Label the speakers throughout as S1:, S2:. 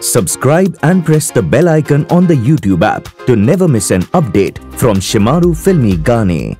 S1: Subscribe and press the bell icon on the YouTube app to never miss an update from Shimaru Filmi Gane.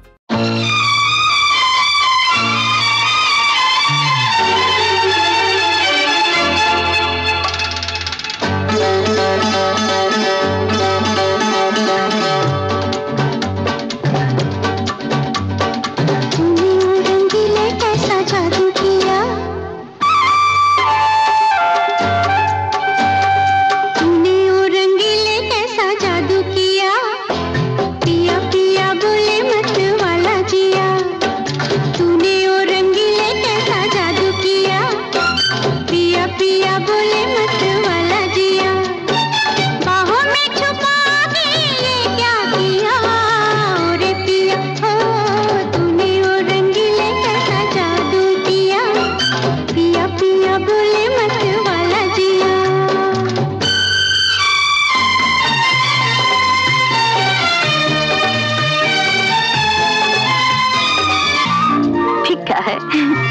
S2: Thank you.